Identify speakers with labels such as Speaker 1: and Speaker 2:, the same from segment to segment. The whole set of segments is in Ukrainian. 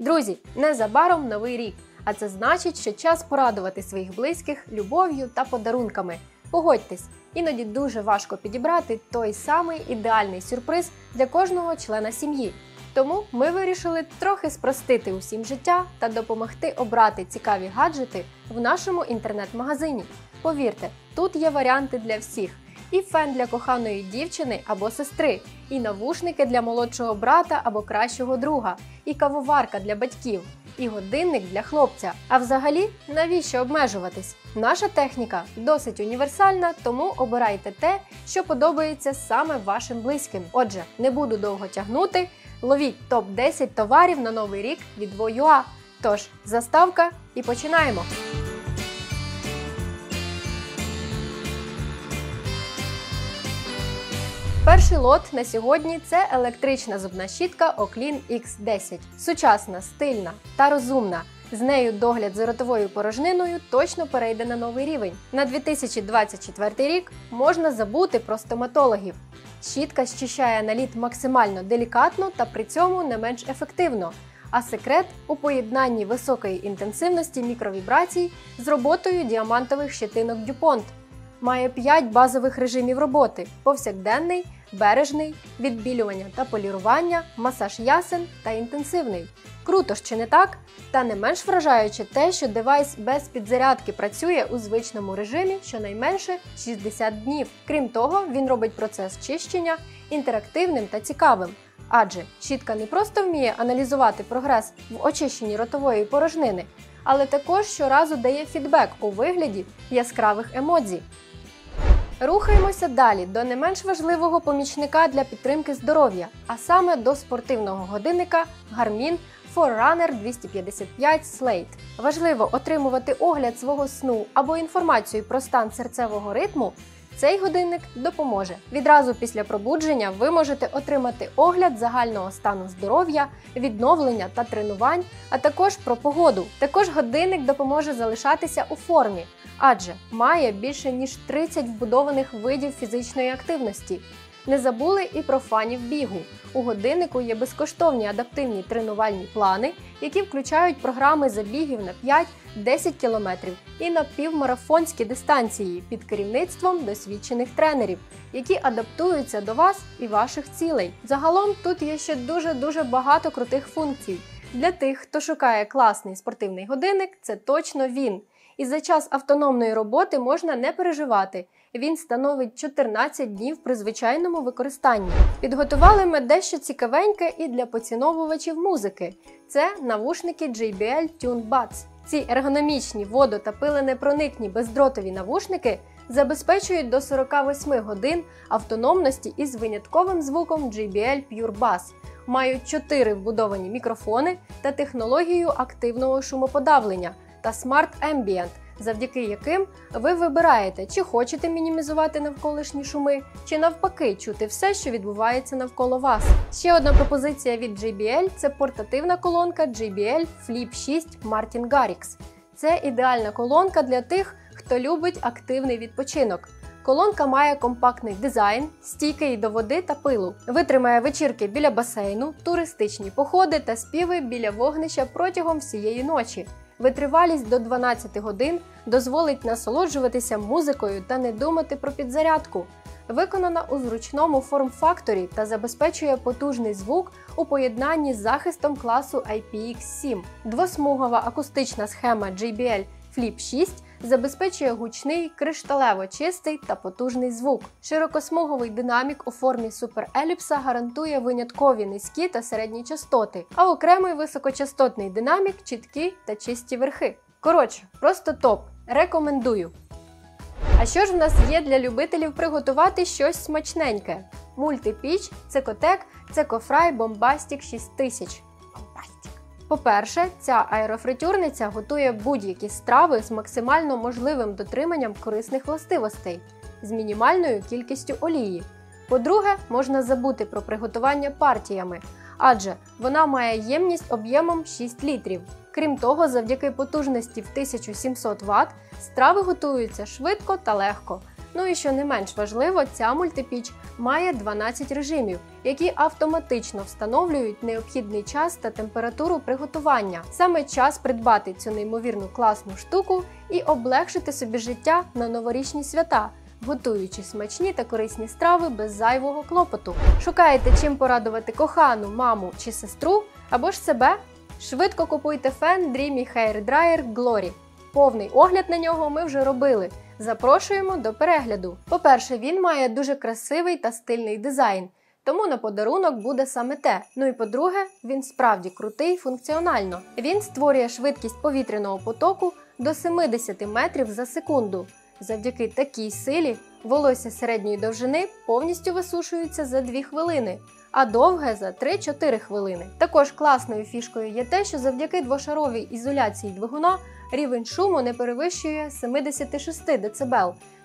Speaker 1: Друзі, незабаром новий рік, а це значить, що час порадувати своїх близьких любов'ю та подарунками. Погодьтесь, іноді дуже важко підібрати той самий ідеальний сюрприз для кожного члена сім'ї. Тому ми вирішили трохи спростити усім життя та допомогти обрати цікаві гаджети в нашому інтернет-магазині. Повірте, тут є варіанти для всіх: і фен для коханої дівчини або сестри, і навушники для молодшого брата або кращого друга, і кавоварка для батьків, і годинник для хлопця. А взагалі, навіщо обмежуватись? Наша техніка досить універсальна, тому обирайте те, що подобається саме вашим близьким. Отже, не буду довго тягнути. Ловіть топ 10 товарів на новий рік від Voyua. Тож, заставка і починаємо! Перший лот на сьогодні це електрична зубна щітка Oclean X10. Сучасна, стильна та розумна. З нею догляд за ротовою порожниною точно перейде на новий рівень. На 2024 рік можна забути про стоматологів. Щітка щищає наліт максимально делікатно та при цьому не менш ефективно. А секрет у поєднанні високої інтенсивності мікровібрацій з роботою діамантових щетинок DuPont. Має 5 базових режимів роботи: повсякденний, бережний, відбілювання та полірування, масаж ясен та інтенсивний. Круто ж чи не так? Та не менш вражаюче те, що девайс без підзарядки працює у звичному режимі щонайменше 60 днів. Крім того, він робить процес чищення інтерактивним та цікавим. Адже щітка не просто вміє аналізувати прогрес в очищенні ротової порожнини, але також щоразу дає фідбек у вигляді яскравих емодзі. Рухаємося далі до не менш важливого помічника для підтримки здоров'я, а саме до спортивного годинника Garmin Forerunner 255 Slate. Важливо отримувати огляд свого сну або інформацію про стан серцевого ритму. Цей годинник допоможе. Відразу після пробудження ви можете отримати огляд загального стану здоров'я, відновлення та тренувань, а також про погоду. Також годинник допоможе залишатися у формі, адже має більше ніж 30 вбудованих видів фізичної активності. Не забули і про фанів бігу. У годиннику є безкоштовні адаптивні тренувальні плани, які включають програми забігів на 5-10 км і на півмарафонські дистанції під керівництвом досвідчених тренерів, які адаптуються до вас і ваших цілей. Загалом тут є ще дуже дуже багато крутих функцій. Для тих, хто шукає класний спортивний годинник, це точно він. І за час автономної роботи можна не переживати. Він становить 14 днів при звичайному використанні. Підготували ми дещо цікавеньке і для поціновувачів музики. Це навушники JBL Tune Buds. Ці ергономічні водо- та пиленепроникні бездротові навушники забезпечують до 48 годин автономності із винятковим звуком JBL Pure Bass. Мають 4 вбудовані мікрофони та технологію активного шумоподавлення та Smart Ambient, завдяки яким ви вибираєте, чи хочете мінімізувати навколишні шуми, чи навпаки чути все, що відбувається навколо вас. Ще одна пропозиція від JBL – це портативна колонка JBL Flip 6 Martin Garrix. Це ідеальна колонка для тих, хто любить активний відпочинок. Колонка має компактний дизайн, стійкий до води та пилу. Витримає вечірки біля басейну, туристичні походи та співи біля вогнища протягом всієї ночі. Витривалість до 12 годин дозволить насолоджуватися музикою та не думати про підзарядку. Виконана у зручному форм-факторі та забезпечує потужний звук у поєднанні з захистом класу IPX7. Двосмугова акустична схема JBL Flip 6 забезпечує гучний, кришталево чистий та потужний звук. Широкосмуговий динамік у формі супереліпса гарантує виняткові низькі та середні частоти, а окремий високочастотний динамік чіткі та чисті верхи. Коротше, просто топ. Рекомендую. А що ж в нас є для любителів приготувати щось смачненьке? Мультипіч, цекотек, цекофрай Bombastic 6000. По-перше, ця аерофритюрниця готує будь-які страви з максимально можливим дотриманням корисних властивостей з мінімальною кількістю олії. По-друге, можна забути про приготування партіями, адже вона має ємність об'ємом 6 літрів. Крім того, завдяки потужності в 1700 Вт страви готуються швидко та легко. Ну і що не менш важливо, ця мультипіч має 12 режимів, які автоматично встановлюють необхідний час та температуру приготування. Саме час придбати цю неймовірну класну штуку і облегшити собі життя на новорічні свята. Готуючи смачні та корисні страви без зайвого клопоту. Шукаєте чим порадувати кохану, маму чи сестру або ж себе? Швидко купуйте фен Dreamy Hair Dryer Glory. Повний огляд на нього ми вже робили. Запрошуємо до перегляду. По-перше, він має дуже красивий та стильний дизайн, тому на подарунок буде саме те. Ну і по-друге, він справді крутий функціонально. Він створює швидкість повітряного потоку до 70 метрів за секунду. Завдяки такій силі волосся середньої довжини повністю висушується за 2 хвилини, а довге за 3-4 хвилини. Також класною фішкою є те, що завдяки двошаровій ізоляції двигуна рівень шуму не перевищує 76 дБ,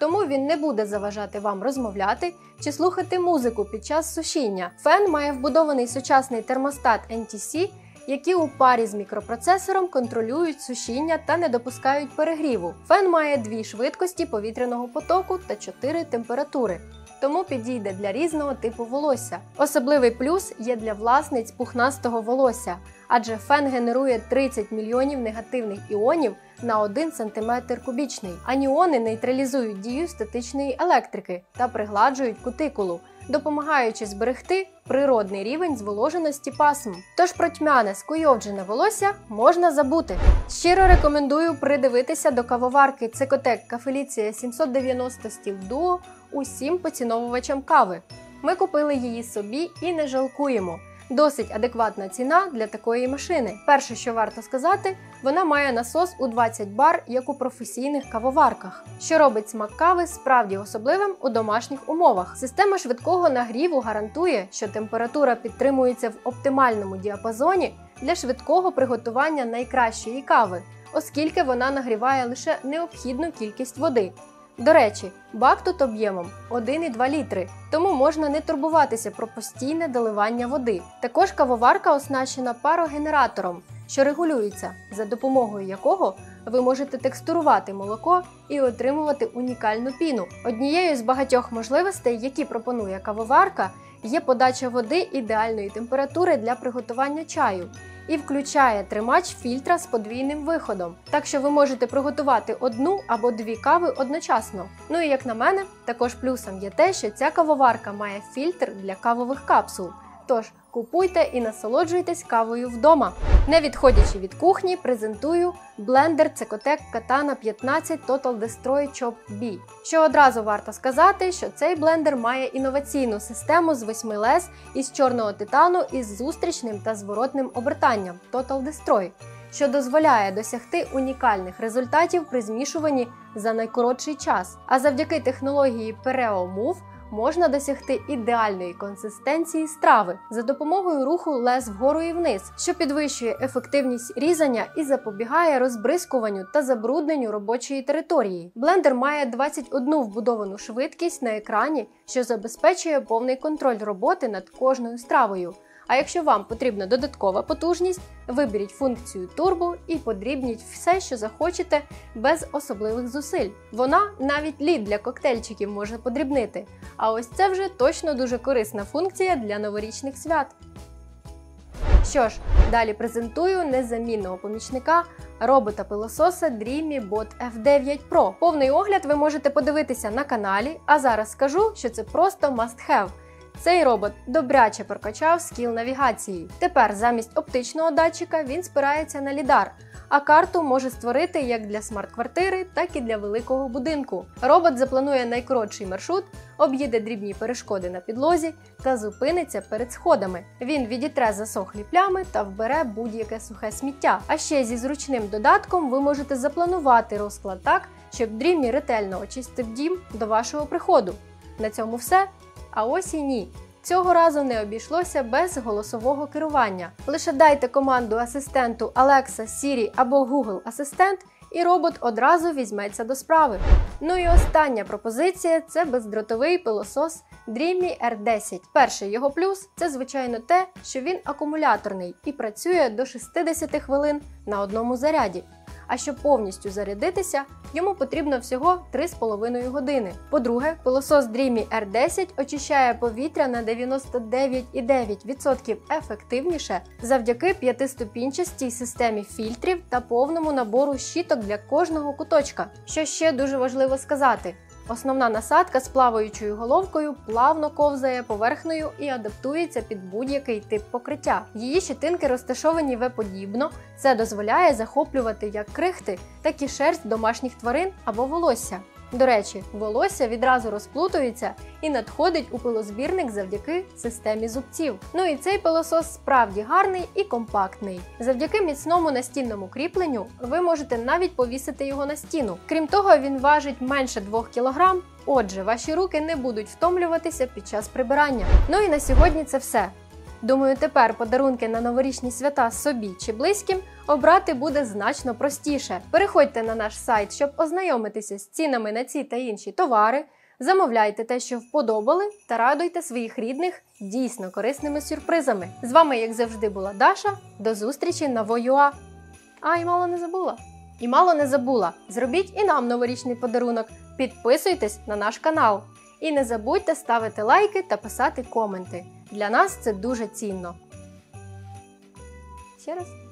Speaker 1: тому він не буде заважати вам розмовляти чи слухати музику під час сушіння. Фен має вбудований сучасний термостат NTC, які у парі з мікропроцесором контролюють сушіння та не допускають перегріву. Фен має дві швидкості повітряного потоку та чотири температури. Тому підійде для різного типу волосся. Особливий плюс є для власниць пухнастого волосся, адже фен генерує 30 мільйонів негативних іонів на 1 см кубічний. Аніони нейтралізують дію статичної електрики та пригладжують кутикулу, допомагаючи зберегти природний рівень зволоженості пасм. Тож про тьмяне скуйовджене волосся можна забути. Щиро рекомендую придивитися до кавоварки Цикотек Кафеліція 790 стіл Duo усім поціновувачам кави. Ми купили її собі і не жалкуємо. Досить адекватна ціна для такої машини. Перше, що варто сказати, вона має насос у 20 бар, як у професійних кавоварках, що робить смак кави справді особливим у домашніх умовах. Система швидкого нагріву гарантує, що температура підтримується в оптимальному діапазоні для швидкого приготування найкращої кави, оскільки вона нагріває лише необхідну кількість води. До речі, бак тут об'ємом 1,2 літри, тому можна не турбуватися про постійне доливання води. Також кавоварка оснащена парогенератором, що регулюється, за допомогою якого ви можете текстурувати молоко і отримувати унікальну піну. Однією з багатьох можливостей, які пропонує кавоварка, є подача води ідеальної температури для приготування чаю і включає тримач фільтра з подвійним виходом, так що ви можете приготувати одну або дві кави одночасно. Ну і як на мене, також плюсом є те, що ця кавоварка має фільтр для кавових капсул. Тож купуйте і насолоджуйтесь кавою вдома. Не відходячи від кухні, презентую блендер Cecotec Katana 15 Total Destroy Chop B. Що одразу варто сказати, що цей блендер має інноваційну систему з 8 лез із чорного титану із зустрічним та зворотним обертанням Total Destroy, що дозволяє досягти унікальних результатів при змішуванні за найкоротший час. А завдяки технології Pereo Move можна досягти ідеальної консистенції страви за допомогою руху лез вгору і вниз, що підвищує ефективність різання і запобігає розбризкуванню та забрудненню робочої території. Блендер має 21 вбудовану швидкість на екрані, що забезпечує повний контроль роботи над кожною стравою. А якщо вам потрібна додаткова потужність, виберіть функцію турбо і подрібніть все, що захочете, без особливих зусиль. Вона навіть лід для коктейльчиків може подрібнити. А ось це вже точно дуже корисна функція для новорічних свят. Що ж, далі презентую незамінного помічника робота пилососа Dreamy Bot F9 Pro. Повний огляд ви можете подивитися на каналі, а зараз скажу, що це просто must have. Цей робот добряче прокачав скіл навігації. Тепер замість оптичного датчика він спирається на лідар, а карту може створити як для смарт-квартири, так і для великого будинку. Робот запланує найкоротший маршрут, об'їде дрібні перешкоди на підлозі та зупиниться перед сходами. Він відітре засохлі плями та вбере будь-яке сухе сміття. А ще зі зручним додатком ви можете запланувати розклад так, щоб Дрімі ретельно очистив дім до вашого приходу. На цьому все. А ось і ні. Цього разу не обійшлося без голосового керування. Лише дайте команду асистенту Alexa, Siri або Google Асистент, і робот одразу візьметься до справи. Ну і остання пропозиція це бездротовий пилосос Dreamy R10. Перший його плюс це, звичайно, те, що він акумуляторний і працює до 60 хвилин на одному заряді. А щоб повністю зарядитися, йому потрібно всього 3,5 години. По-друге, пилосос Dreamy R10 очищає повітря на 99,9% ефективніше завдяки п'ятиступінчастій системі фільтрів та повному набору щіток для кожного куточка. Що ще дуже важливо сказати. Основна насадка з плаваючою головкою плавно ковзає поверхнею і адаптується під будь-який тип покриття. Її щетинки розташовані В-подібно, це дозволяє захоплювати як крихти, так і шерсть домашніх тварин або волосся. До речі, волосся відразу розплутується і надходить у пилозбірник завдяки системі зубців. Ну і цей пилосос справді гарний і компактний. Завдяки міцному настільному кріпленню ви можете навіть повісити його на стіну. Крім того, він важить менше 2 кг, Отже, ваші руки не будуть втомлюватися під час прибирання. Ну і на сьогодні це все. Думаю, тепер подарунки на новорічні свята собі чи близьким обрати буде значно простіше. Переходьте на наш сайт, щоб ознайомитися з цінами на ці та інші товари. Замовляйте те, що вподобали, та радуйте своїх рідних дійсно корисними сюрпризами. З вами, як завжди, була Даша. До зустрічі на Воюа. А, і мало не забула. І мало не забула. Зробіть і нам новорічний подарунок. Підписуйтесь на наш канал. І не забудьте ставити лайки та писати коменти. Для нас це дуже цінно. Ще раз.